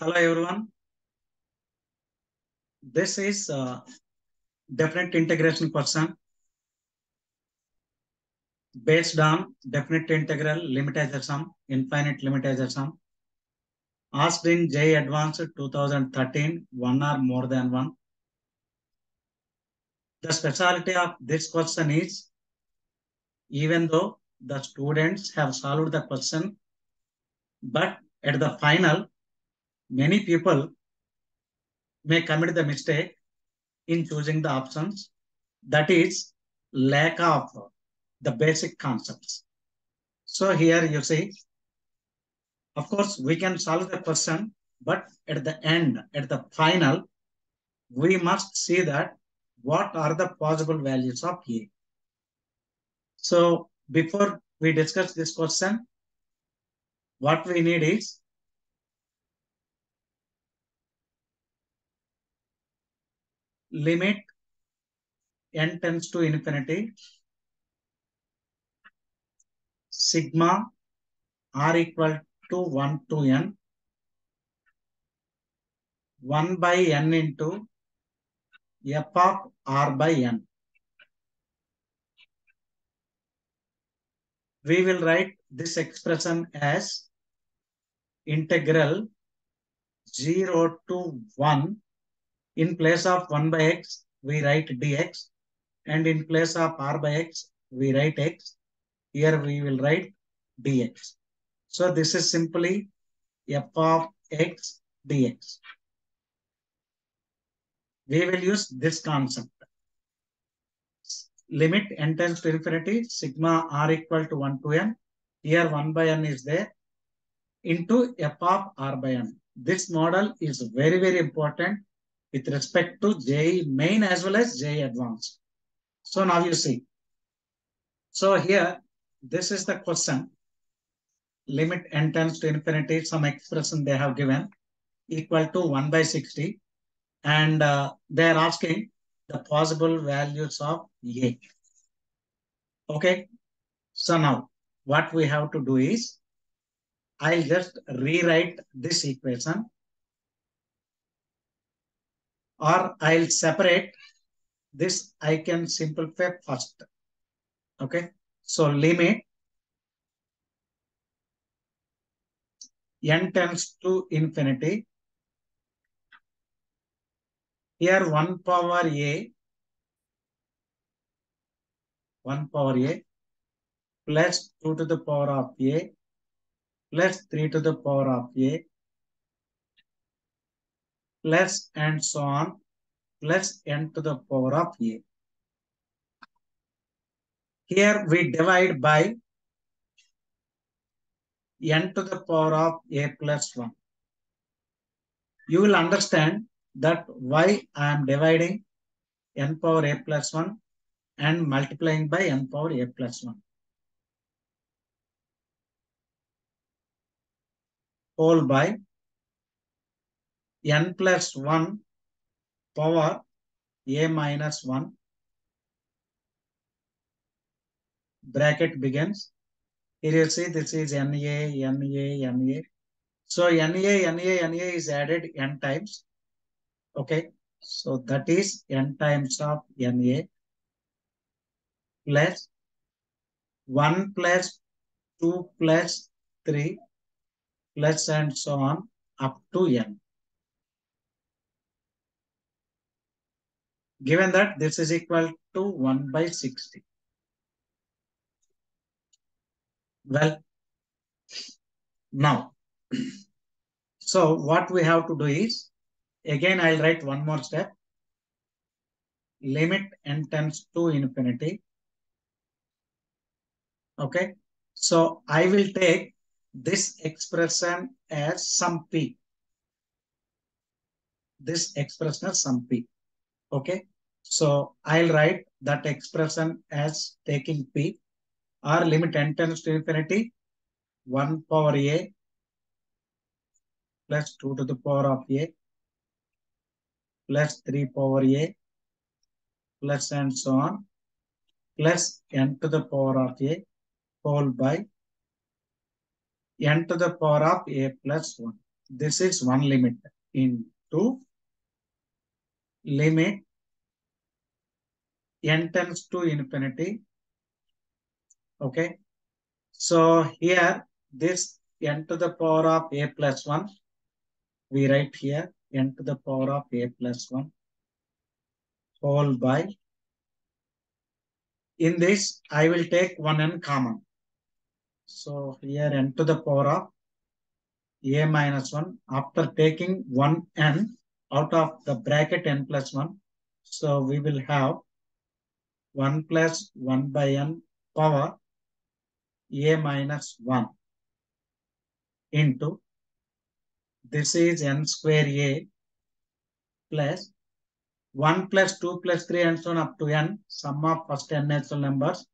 Hello everyone. This is uh, definite integration question based on definite integral limitizer sum, infinite limitizer sum. Asked in JEE Advanced 2013, one or more than one. The specialty of this question is, even though the students have solved the question, but at the final, many people may commit the mistake in choosing the options. That is lack of the basic concepts. So here you see, of course, we can solve the question, but at the end, at the final, we must see that what are the possible values of A. So before we discuss this question, what we need is limit n tends to infinity sigma r equal to 1 to n 1 by n into f of r by n. We will write this expression as integral 0 to 1 in place of 1 by x, we write dx. And in place of r by x, we write x. Here we will write dx. So this is simply f of x dx. We will use this concept. Limit n tends to infinity, sigma r equal to 1 to n. Here 1 by n is there into f of r by n. This model is very, very important with respect to JEE main as well as JEE advanced. So now you see. So here, this is the question. Limit n tends to infinity, some expression they have given equal to 1 by 60. And uh, they are asking the possible values of A. Okay. So now what we have to do is, I'll just rewrite this equation or I'll separate this. I can simplify first. Okay. So limit n tends to infinity. Here 1 power a, 1 power a plus 2 to the power of a plus 3 to the power of a plus and so on plus n to the power of a. Here we divide by n to the power of a plus 1. You will understand that why I am dividing n power a plus 1 and multiplying by n power a plus 1. Whole by n plus 1 power a minus 1 bracket begins. Here you see this is NA, NA, NA. So NA, NA, NA is added n times. Okay. So that is n times of NA plus 1 plus 2 plus 3 plus and so on up to n. given that this is equal to 1 by 60. Well, now, so what we have to do is, again, I'll write one more step. Limit n tends to infinity. Okay. So I will take this expression as some p. This expression as some p. Okay. So I'll write that expression as taking p limit n tends to infinity 1 power a plus 2 to the power of a plus 3 power a plus and so on plus n to the power of a whole by n to the power of a plus 1. this is one limit into limit n tends to infinity. Okay. So here this n to the power of a plus 1, we write here n to the power of a plus 1 whole by. In this, I will take 1 n common. So here n to the power of a minus 1 after taking 1 n out of the bracket n plus 1. So we will have 1 plus 1 by n power a minus 1 into this is n square a plus 1 plus 2 plus 3 and so on up to n sum of first n natural numbers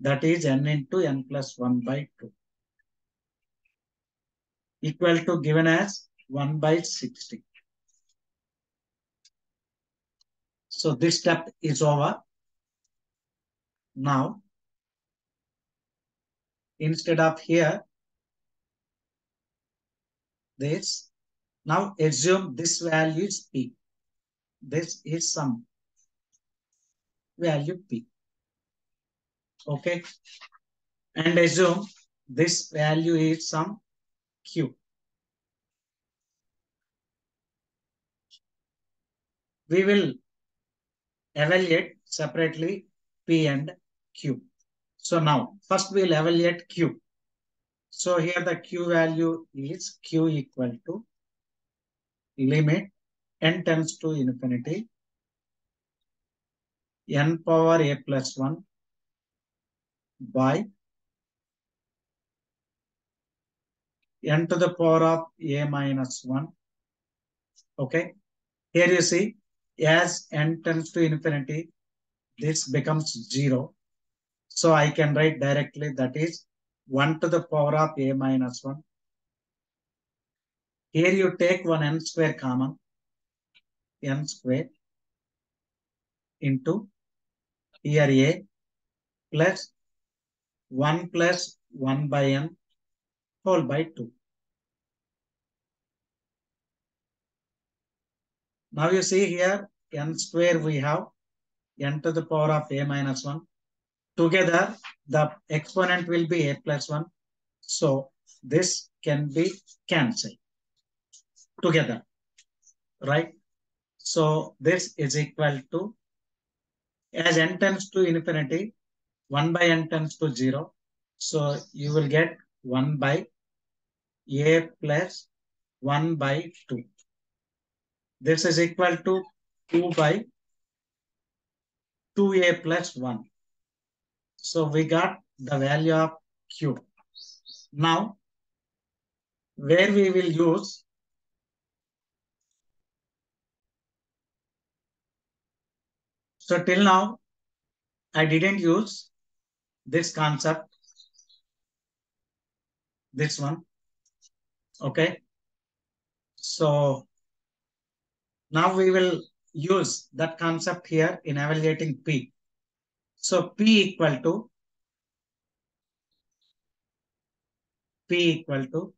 that is n into n plus 1 by 2 equal to given as 1 by 60. So this step is over. Now, instead of here, this, now assume this value is P. This is some value P. Okay. And assume this value is some Q. We will evaluate separately P and Q. So now, first we'll evaluate Q. So here the Q value is Q equal to limit n tends to infinity n power a plus 1 by n to the power of a minus 1. Okay. Here you see, as n tends to infinity, this becomes 0. So I can write directly that is 1 to the power of a minus 1. Here you take one n square common, n square into here a plus 1 plus 1 by n whole by 2. Now you see here n square we have n to the power of a minus 1. Together the exponent will be a plus 1. So this can be cancelled together, right? So this is equal to, as n tends to infinity, 1 by n tends to 0. So you will get 1 by a plus 1 by 2. This is equal to 2 by 2a plus 1. So we got the value of q. Now, where we will use So till now, I didn't use this concept, this one. Okay. So now we will use that concept here in evaluating P. So P equal to P equal to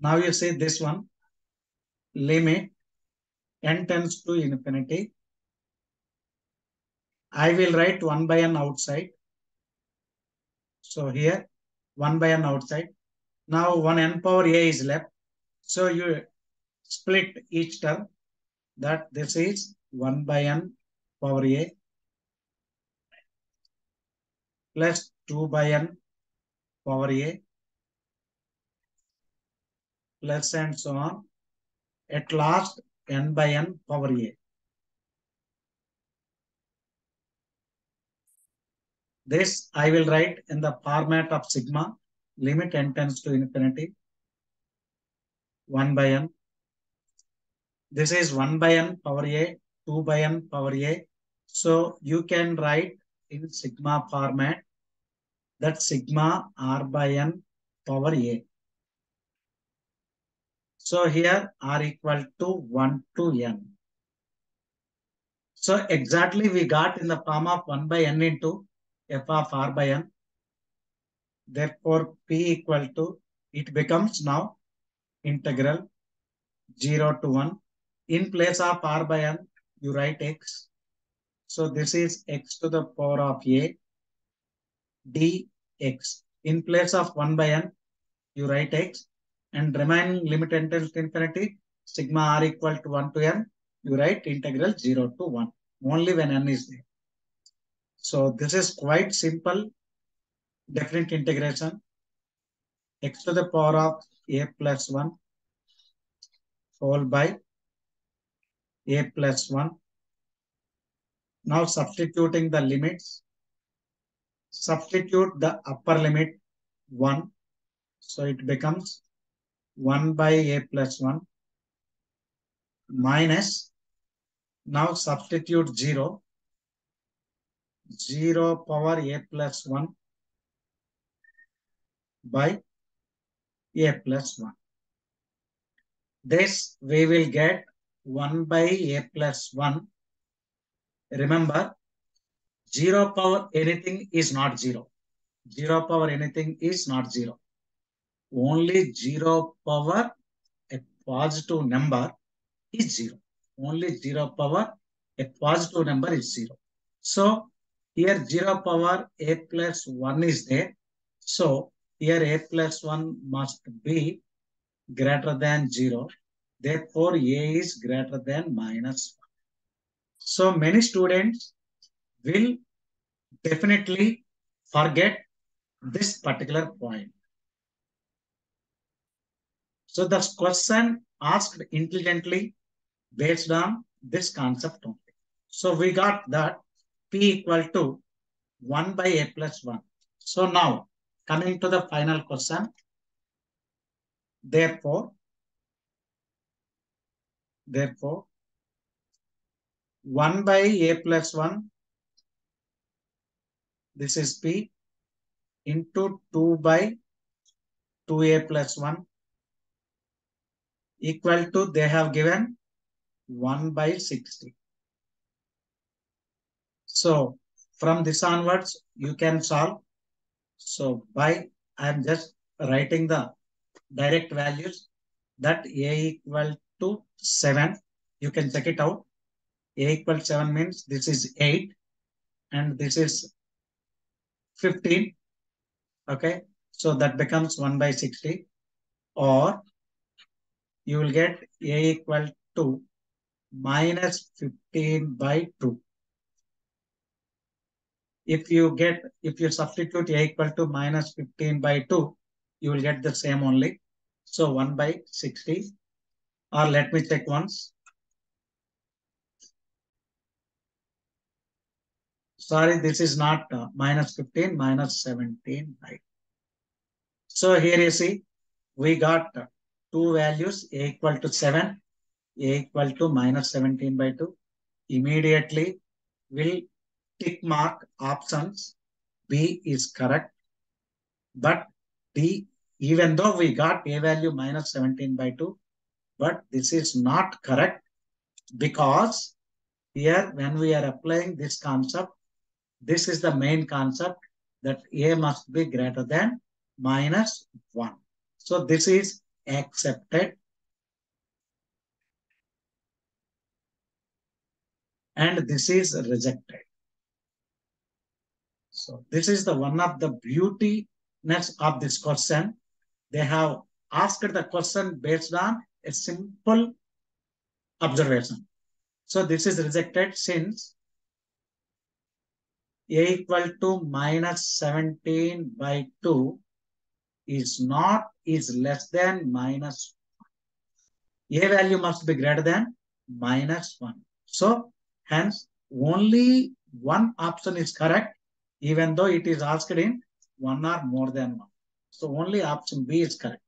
now you see this one limit n tends to infinity. I will write 1 by n outside. So here 1 by n outside. Now 1 n power a is left. So you split each term that this is 1 by n power a plus 2 by n power a plus and so on. At last n by n power a. This I will write in the format of sigma limit n tends to infinity 1 by n. This is 1 by n power a, 2 by n power a. So you can write in sigma format that sigma r by n power a. So here r equal to 1 to n. So exactly we got in the form of 1 by n into f of r by n. Therefore, p equal to it becomes now integral 0 to 1. In place of r by n, you write x. So this is x to the power of a dx. In place of 1 by n, you write x and remaining limit until infinity sigma r equal to 1 to n, you write integral 0 to 1 only when n is there. So this is quite simple definite integration x to the power of a plus 1 whole by a plus 1. Now substituting the limits, substitute the upper limit 1. So it becomes 1 by a plus 1 minus, now substitute 0, 0 power a plus 1 by a plus 1. This we will get 1 by a plus 1. Remember, 0 power anything is not 0. 0 power anything is not 0. Only 0 power a positive number is 0. Only 0 power a positive number is 0. So, here 0 power a plus 1 is there. So, here a plus 1 must be greater than 0. Therefore, a is greater than minus 1. So, many students will definitely forget this particular point. So, the question asked intelligently based on this concept only. So, we got that P equal to 1 by A plus 1. So, now coming to the final question. Therefore, therefore, 1 by a plus 1, this is P, into 2 by 2a plus 1, equal to, they have given 1 by 60. So, from this onwards, you can solve. So, by, I am just writing the direct values that a equal to 7. You can check it out. a equal to 7 means this is 8 and this is 15. Okay. So that becomes 1 by 60 or you will get a equal to minus 15 by 2. If you get, if you substitute a equal to minus 15 by 2, you will get the same only. So 1 by 60 or let me check once. Sorry, this is not uh, minus 15, minus 17, right? So here you see, we got uh, two values, a equal to 7, a equal to minus 17 by 2. Immediately, will tick mark options. B is correct. But D, even though we got a value minus 17 by 2, but this is not correct because here when we are applying this concept, this is the main concept that A must be greater than minus 1. So this is accepted. And this is rejected. So this is the one of the beautiness of this question. They have asked the question based on a simple observation. So this is rejected since a equal to minus 17 by 2 is not, is less than minus 1. A value must be greater than minus 1. So hence only one option is correct even though it is asked in one or more than one. So only option B is correct.